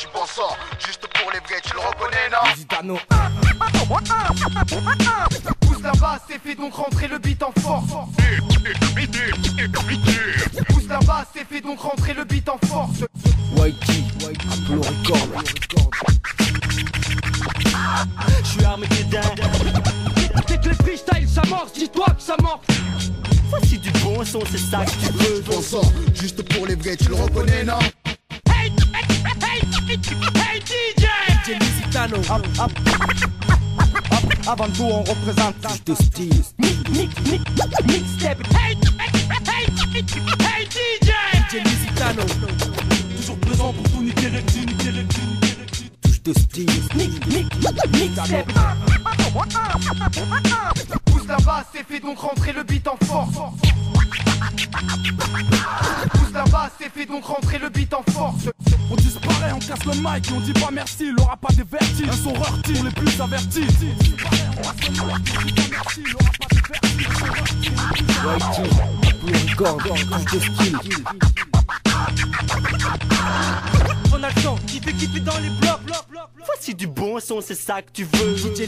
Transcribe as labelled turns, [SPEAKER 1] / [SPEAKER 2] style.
[SPEAKER 1] du bon sang. Juste pour les vrais, tu le reconnais, non?
[SPEAKER 2] Zidano.
[SPEAKER 3] Pousse la basse et fais donc rentrer le beat en force. Pousse la basse et fais donc rentrer le beat en force.
[SPEAKER 2] Whitey. Apollo Record.
[SPEAKER 4] Je suis armé.
[SPEAKER 3] Dès que le freestyle s'amorce, dis-toi que ça mord.
[SPEAKER 4] Voici du bon son, c'est ça que tu veux.
[SPEAKER 1] Bon sang, juste pour les vrais, tu le reconnais, non?
[SPEAKER 3] Hey, DJ!
[SPEAKER 2] DJ Lusitano.
[SPEAKER 5] Avant tout, on représente
[SPEAKER 2] De style.
[SPEAKER 3] Mixtape. Hey, hey, hey, hey, DJ!
[SPEAKER 2] DJ Lusitano.
[SPEAKER 5] toujours présent pour tout niquer recti, niquer recti, niquer recti.
[SPEAKER 2] Touche de style.
[SPEAKER 3] Mixtape. Pousse la basse et fais donc rentrer le beat en force. Pousse la basse et fais donc rentrer le beat en force.
[SPEAKER 5] Le mic et on dit pas merci, il aura pas des vertiges. Un son rorti pour les plus avertis.
[SPEAKER 4] On a le temps qui fait kiffer dans les blocs. Voici du bon son, c'est ça que tu veux.
[SPEAKER 2] DJ